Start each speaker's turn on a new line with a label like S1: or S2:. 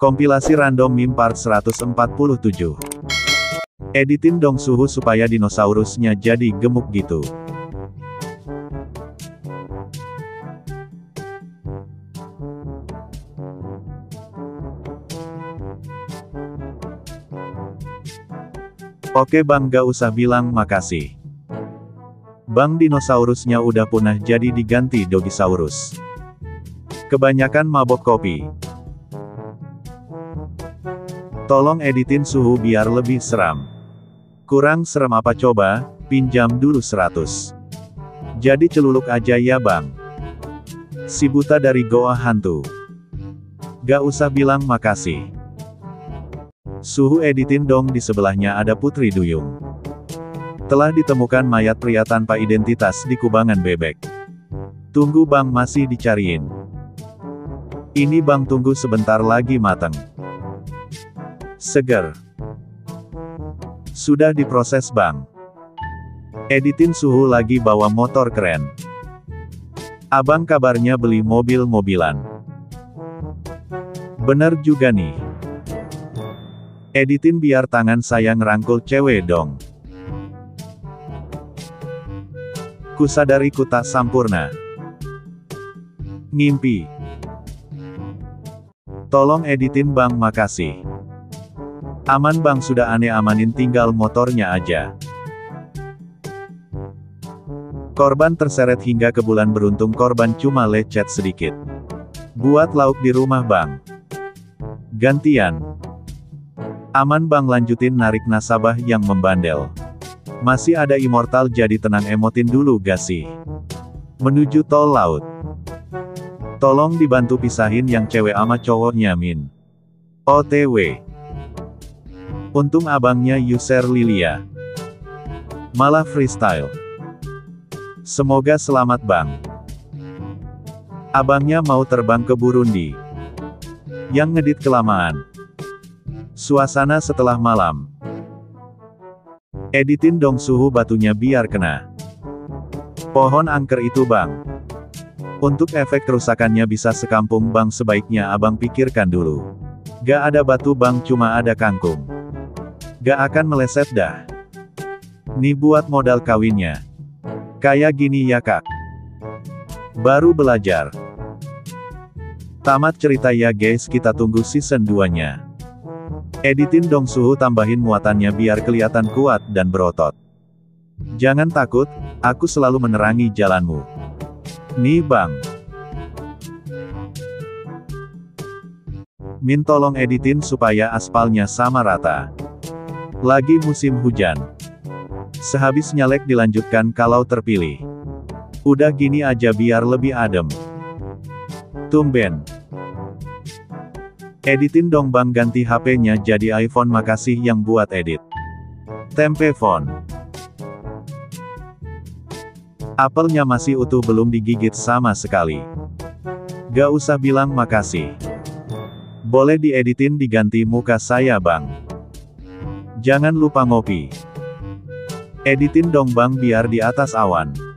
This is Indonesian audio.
S1: Kompilasi random meme part 147. Editin dong suhu supaya dinosaurusnya jadi gemuk gitu. Oke bang gak usah bilang makasih. Bang dinosaurusnya udah punah jadi diganti Dogisaurus. Kebanyakan mabok kopi. Tolong editin suhu biar lebih seram. Kurang serem apa coba, pinjam dulu 100. Jadi celuluk aja ya bang. Si buta dari goa hantu. Gak usah bilang makasih. Suhu editin dong di sebelahnya ada Putri Duyung. Telah ditemukan mayat pria tanpa identitas di kubangan bebek. Tunggu bang masih dicariin. Ini bang tunggu sebentar lagi mateng. Seger. Sudah diproses bang. Editin suhu lagi bawa motor keren. Abang kabarnya beli mobil-mobilan. Bener juga nih. Editin biar tangan saya ngerangkul cewek dong. Kusadari ku tak sampurna. Ngimpi. Tolong editin bang makasih. Aman bang sudah aneh amanin tinggal motornya aja. Korban terseret hingga ke bulan beruntung korban cuma lecet sedikit. Buat lauk di rumah bang. Gantian. Aman bang lanjutin narik nasabah yang membandel. Masih ada immortal jadi tenang emotin dulu gak sih? Menuju tol laut. Tolong dibantu pisahin yang cewek ama cowoknya min. OTW. Untung abangnya user Lilia. Malah freestyle. Semoga selamat bang. Abangnya mau terbang ke Burundi. Yang ngedit kelamaan. Suasana setelah malam. Editin dong suhu batunya biar kena. Pohon angker itu bang. Untuk efek kerusakannya bisa sekampung bang sebaiknya abang pikirkan dulu. Gak ada batu bang cuma ada kangkung. Gak akan meleset dah. Nih buat modal kawinnya. Kayak gini ya kak. Baru belajar. Tamat cerita ya guys kita tunggu season 2 nya. Editin dong suhu tambahin muatannya biar kelihatan kuat dan berotot. Jangan takut, aku selalu menerangi jalanmu. Nih bang. Min tolong editin supaya aspalnya sama rata. Lagi musim hujan. Sehabis nyalek dilanjutkan kalau terpilih. Udah gini aja biar lebih adem. Tumben. Editin dong bang ganti HP-nya jadi iPhone makasih yang buat edit. Tempe phone. Apelnya masih utuh belum digigit sama sekali. Gak usah bilang makasih. Boleh dieditin diganti muka saya bang. Jangan lupa ngopi. Editin dong bang biar di atas awan.